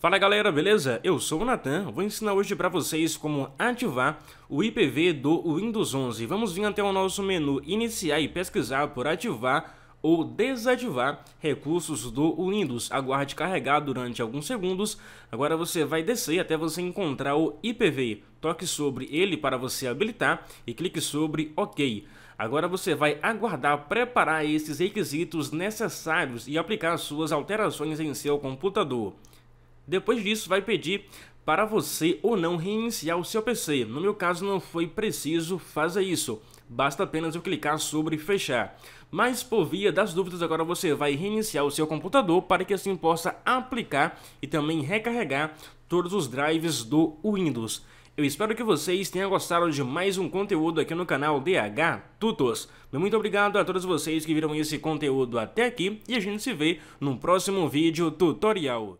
Fala galera, beleza? Eu sou o Natan, vou ensinar hoje para vocês como ativar o IPv do Windows 11. Vamos vir até o nosso menu iniciar e pesquisar por ativar ou desativar recursos do Windows. Aguarde carregar durante alguns segundos. Agora você vai descer até você encontrar o IPv. Toque sobre ele para você habilitar e clique sobre OK. Agora você vai aguardar preparar esses requisitos necessários e aplicar suas alterações em seu computador. Depois disso, vai pedir para você ou não reiniciar o seu PC. No meu caso, não foi preciso fazer isso. Basta apenas eu clicar sobre fechar. Mas por via das dúvidas, agora você vai reiniciar o seu computador para que assim possa aplicar e também recarregar todos os drives do Windows. Eu espero que vocês tenham gostado de mais um conteúdo aqui no canal DH Tutos. Muito obrigado a todos vocês que viram esse conteúdo até aqui e a gente se vê no próximo vídeo tutorial.